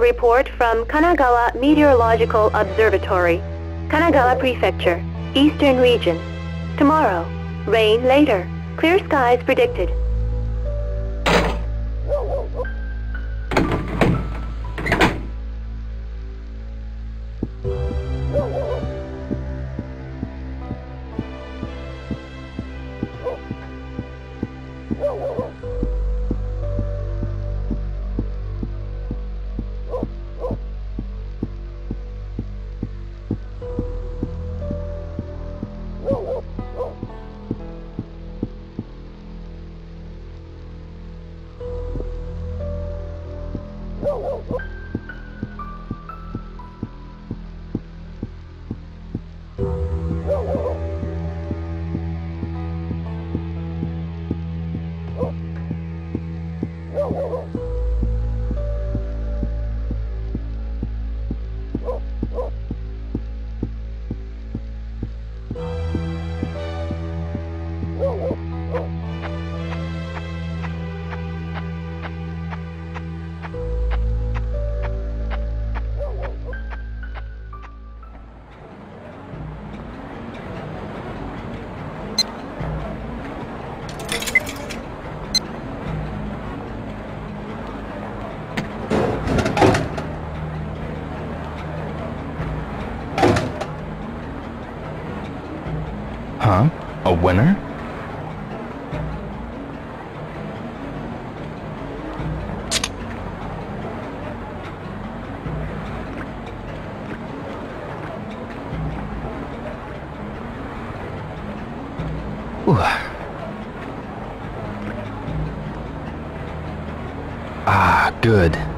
Report from Kanagawa Meteorological Observatory, Kanagawa Prefecture, Eastern Region. Tomorrow, rain later. Clear skies predicted. Winner? Ooh. Ah, good.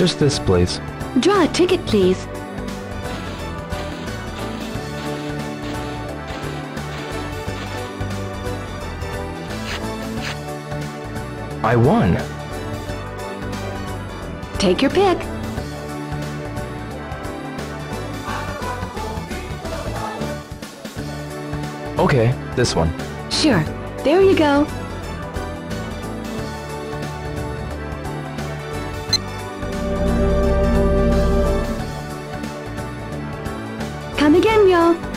Just this, please. Draw a ticket, please. I won. Take your pick. Okay, this one. Sure. There you go. Again, yo.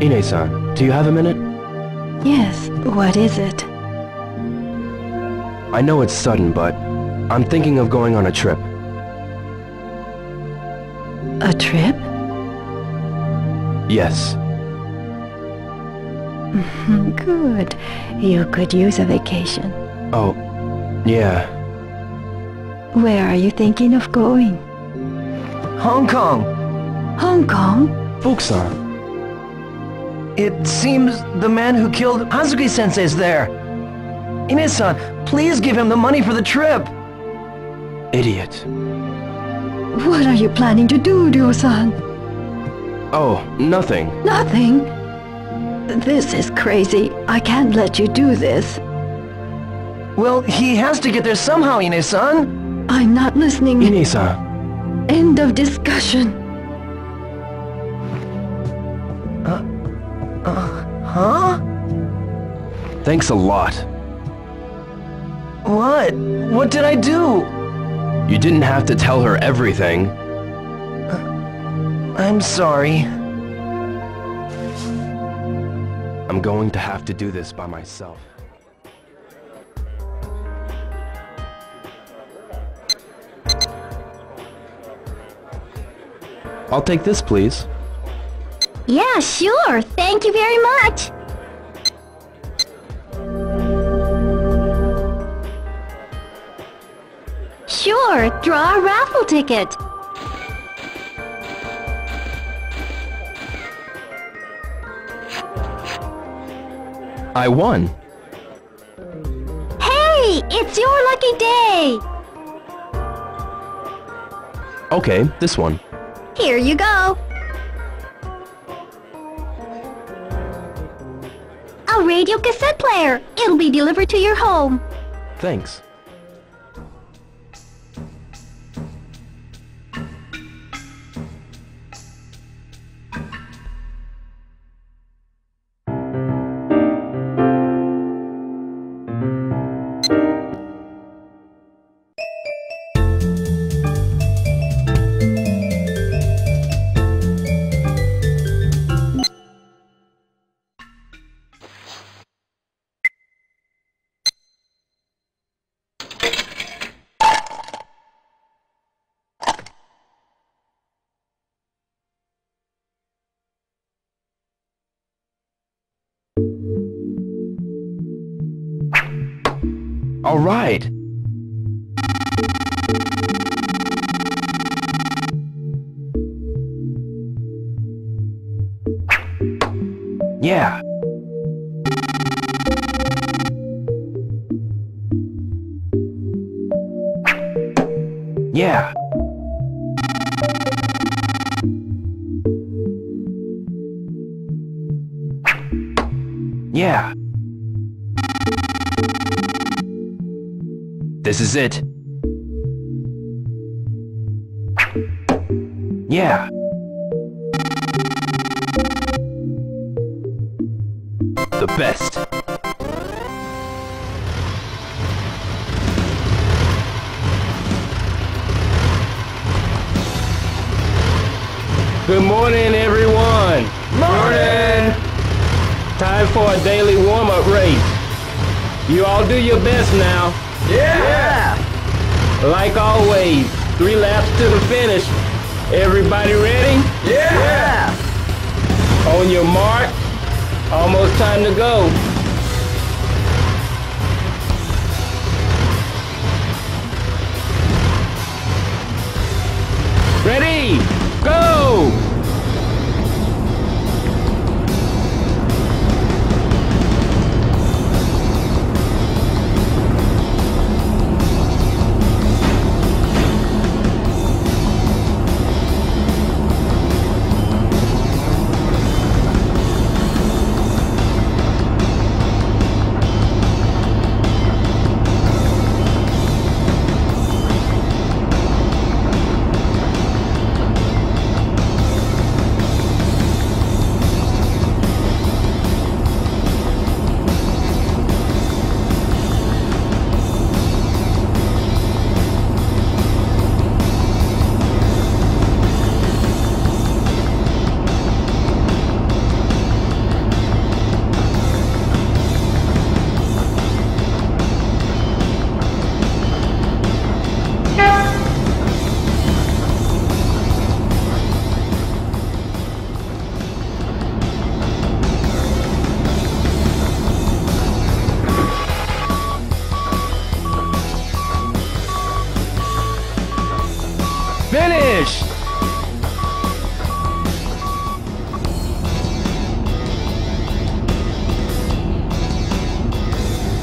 Ine-san, do you have a minute? Yes, what is it? I know it's sudden, but I'm thinking of going on a trip. A trip? Yes. Mm-hmm, good. You could use a vacation. Oh, yeah. Where are you thinking of going? Hong Kong. Hong Kong? Fuku-san. It seems the man who killed Hazuki-sensei is there. Ine-san, please give him the money for the trip. Idiot. What are you planning to do, Ryo-san? Oh, nothing. Nothing. This is crazy. I can't let you do this. Well, he has to get there somehow, Ine-san. I'm not listening. Ine-san. End of discussion. Huh? Thanks a lot. What? What did I do? You didn't have to tell her everything. Uh, I'm sorry. I'm going to have to do this by myself. I'll take this, please. Yeah, sure. Thank you very much. Sure, draw a raffle ticket. I won. Hey, it's your lucky day. Okay, this one. Here you go. Radio cassette player. It'll be delivered to your home. Thanks. All right. Yeah. Yeah. Yeah. This is it. Yeah. The best. Good morning, everyone. Morning! Time for a daily warm-up race. You all do your best now. Yeah! Like always, three laps to the finish. Everybody ready? Yeah! On your mark. Almost time to go.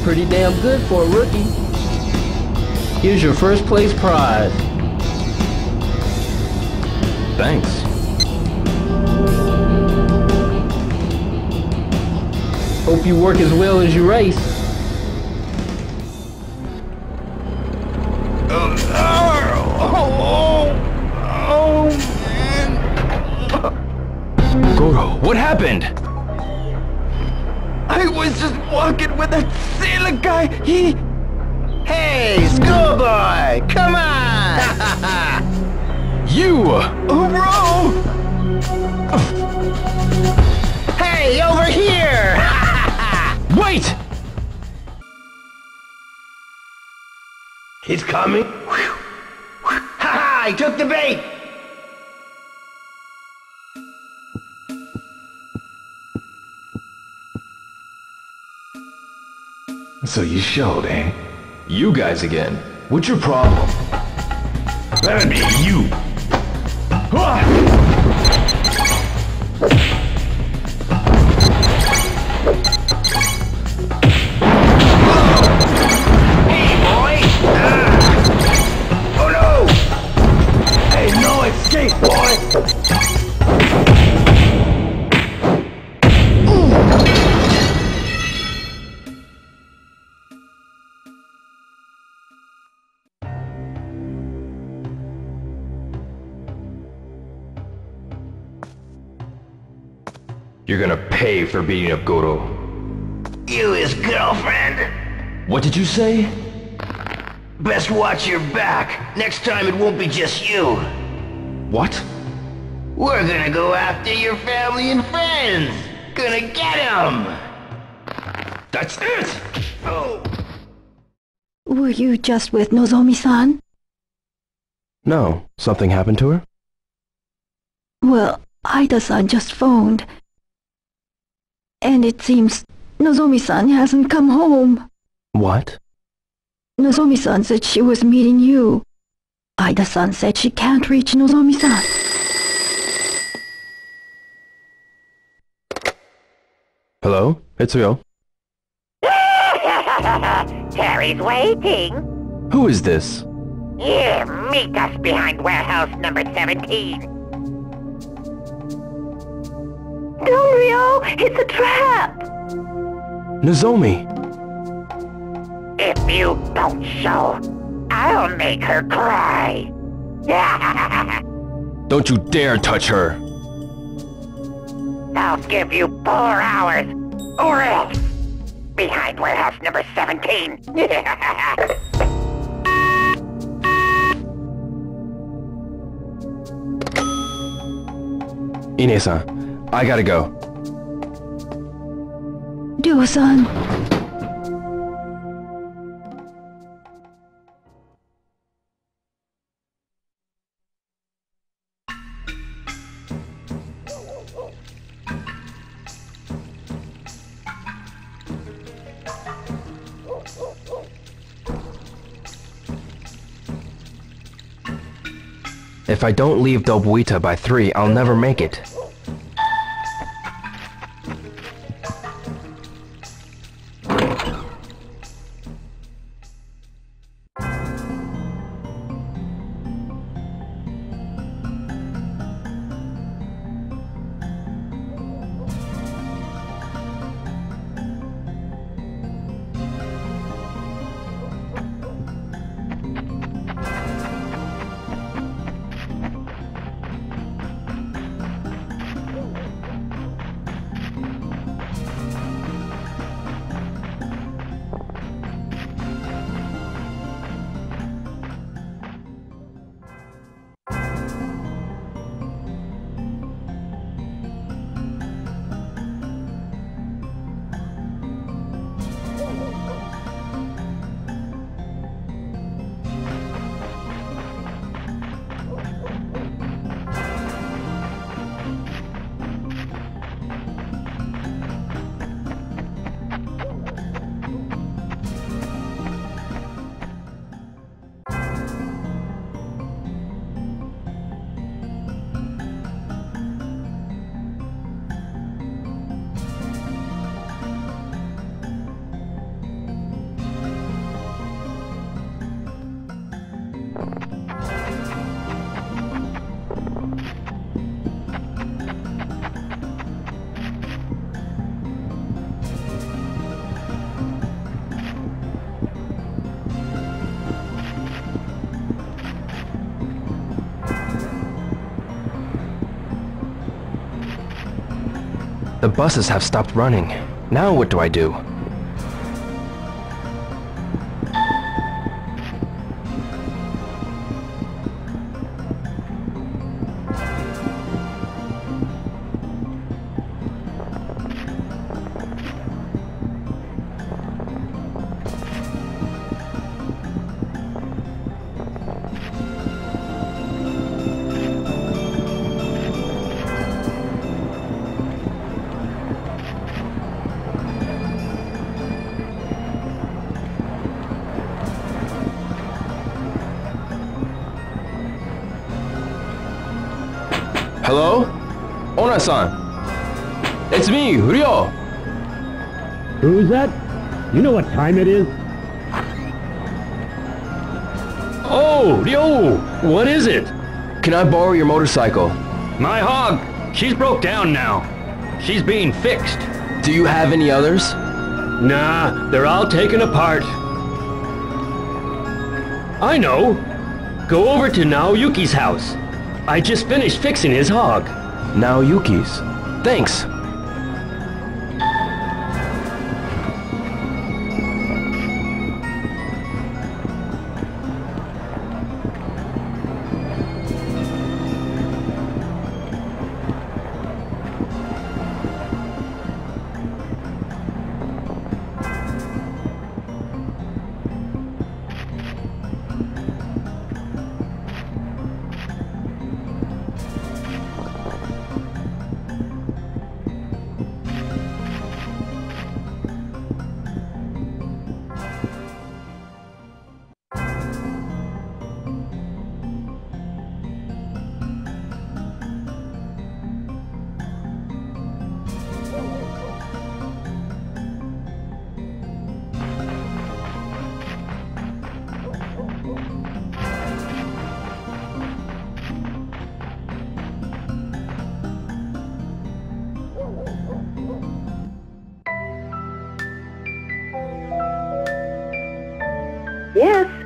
Pretty damn good for a rookie. Here's your first place prize. Thanks. Hope you work as well as you race. Oh, oh, oh, Goro, what happened? I was just walking with that sailor guy. He... Hey, schoolboy! Come on! You! oh, bro! hey, over here! Wait! He's coming. Ha ha! I took the bait! So you showed, eh? You guys again. What's your problem? That'd be you. Hey, pay for beating up Goro. You his girlfriend? What did you say? Best watch your back. Next time it won't be just you. What? We're gonna go after your family and friends. Gonna get them. That's it! Oh. Were you just with Nozomi-san? No. Something happened to her? Well, Ida-san just phoned. And it seems Nozomi-san hasn't come home. What? Nozomi-san said she was meeting you. Ida-san said she can't reach Nozomi-san. Hello? It's Ryo. Terry's waiting. Who is this? Here, meet us behind warehouse number 17. Don't, Ryo! It's a trap! Nozomi! If you don't show, I'll make her cry. Don't you dare touch her! I'll give you four hours, or else. Behind warehouse number 17. Ine-san, I gotta go. Duo-san. If I don't leave Dobuita by 3, I'll never make it. The buses have stopped running. Now what do I do? Ona-san! It's me, Ryo! Who's that? You know what time it is? Oh, Ryo! What is it? Can I borrow your motorcycle? My hog! She's broke down now. She's being fixed. Do you have any others? Nah, they're all taken apart. I know. Go over to Naoyuki's house. I just finished fixing his hog. Naoyuki's. Thanks!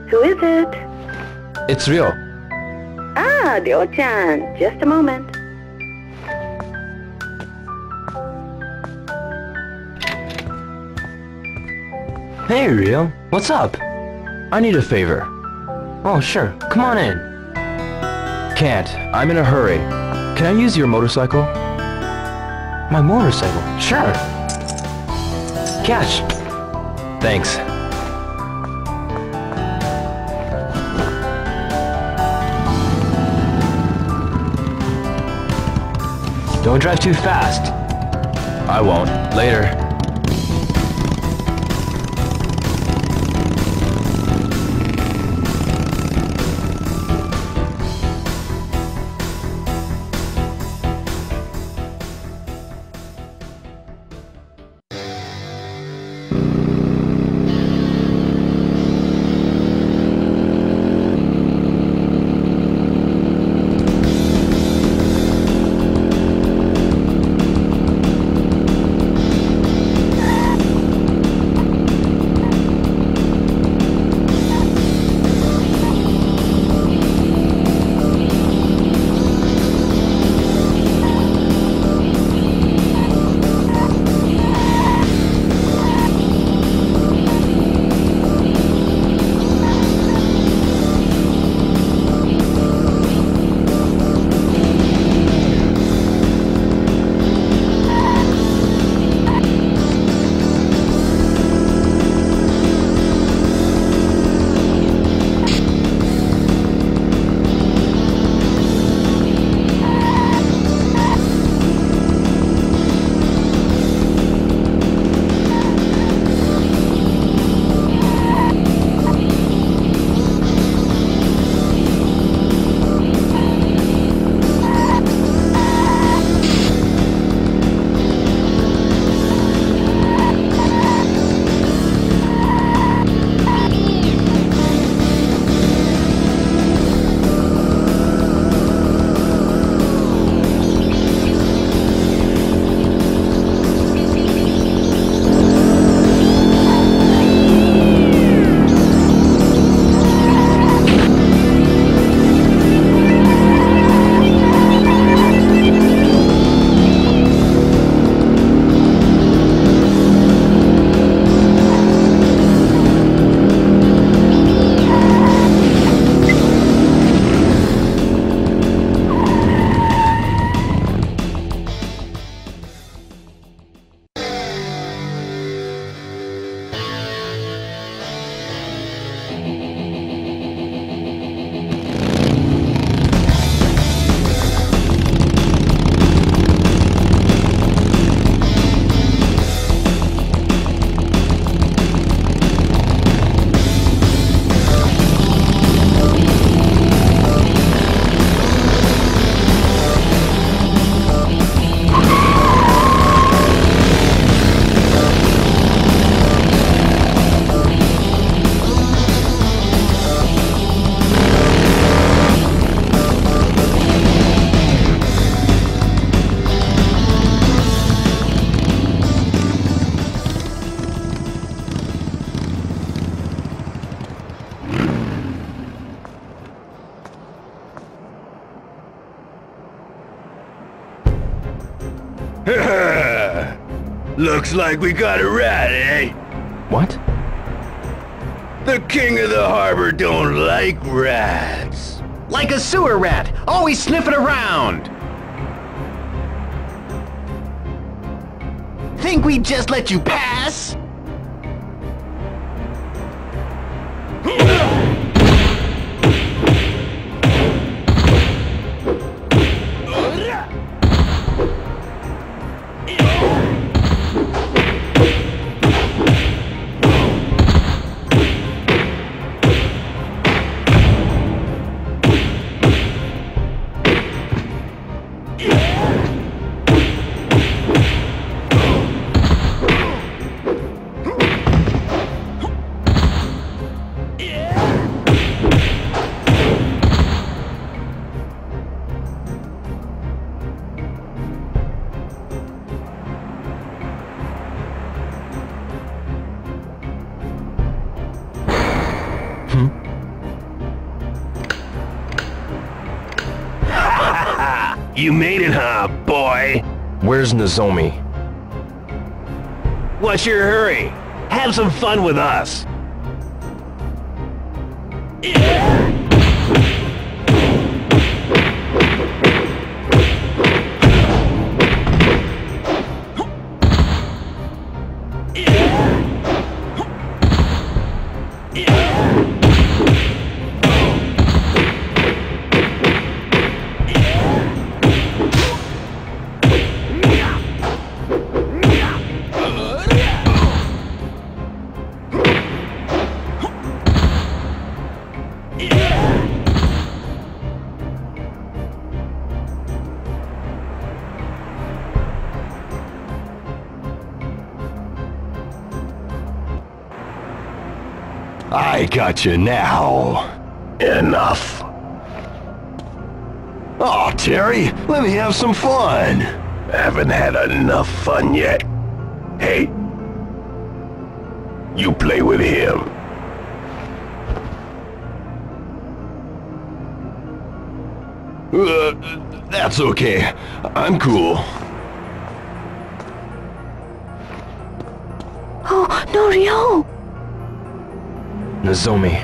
Who is it? It's Ryo. Ah, Ryo-chan. Just a moment. Hey, Ryo. What's up? I need a favor. Oh, sure. Come on in. Can't. I'm in a hurry. Can I use your motorcycle? My motorcycle. Sure. Cash. Thanks. Don't drive too fast. I won't. Later. Looks like we got a rat, eh? What? The king of the harbor don't like rats. Like a sewer rat, always sniffing around. Think we'd just let you pass? You made it, huh, boy? Where's Nozomi? What's your hurry? Have some fun with us. Got you now. Enough. Oh, Terry, let me have some fun. Haven't had enough fun yet. Hey. You play with him. Uh, that's okay. I'm cool. Oh, no, Ryo! Nozomi.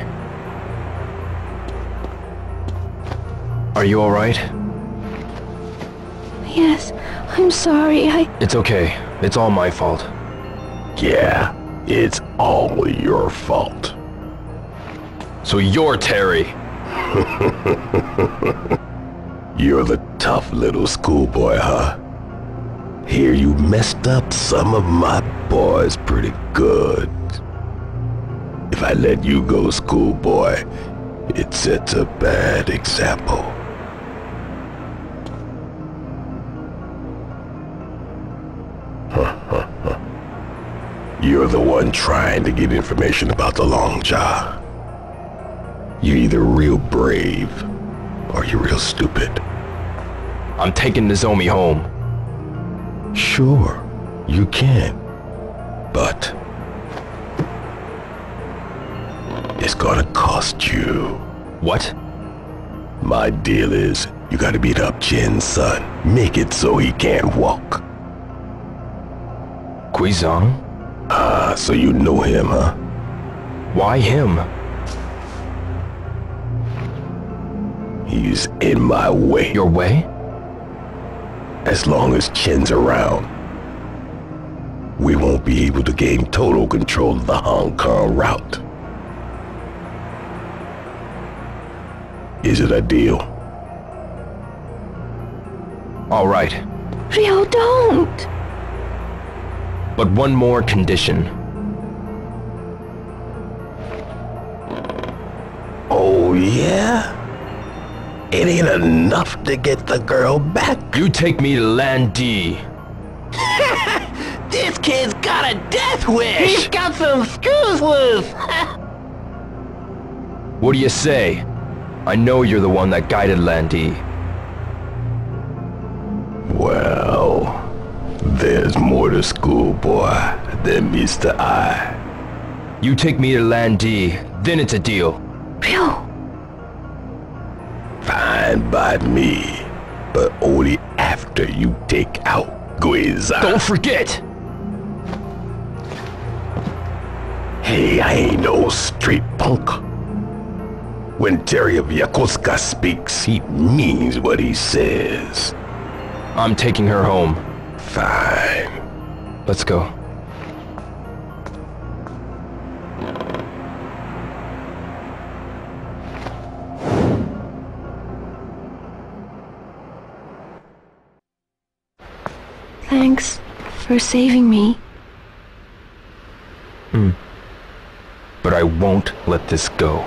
Are you alright? Yes, I'm sorry, I... It's okay. It's all my fault. Yeah, it's all your fault. So you're Terry. You're the tough little schoolboy, huh? Here you messed up some of my boys pretty good. If I let you go, schoolboy, it sets a bad example. You're the one trying to get information about the Long Jaw. You're either real brave or you're real stupid. I'm taking Nozomi home. Sure, you can. But it's gonna cost you. What? My deal is you gotta beat up Chen's son. Make it so he can't walk. Gui Zhang? Ah, so you know him, huh? Why him? He's in my way. Your way? As long as Chen's around, we won't be able to gain total control of the Hong Kong route. Is it a deal? Alright. Ryo, don't! But one more condition. Oh, yeah? It ain't enough to get the girl back. You take me to Lan Di. This kid's got a death wish! He's got some screws loose! What do you say? I know you're the one that guided Lan Di. Well, there's more to schoolboy than meets the eye. You take me to Lan Di, then it's a deal. Ryo! Fine by me, but only after you take out Gui Zhang. Don't forget! Hey, I ain't no street punk. When Terry of Yokosuka speaks, he means what he says. I'm taking her home. Fine. Let's go. Thanks for saving me. Hmm. But I won't let this go.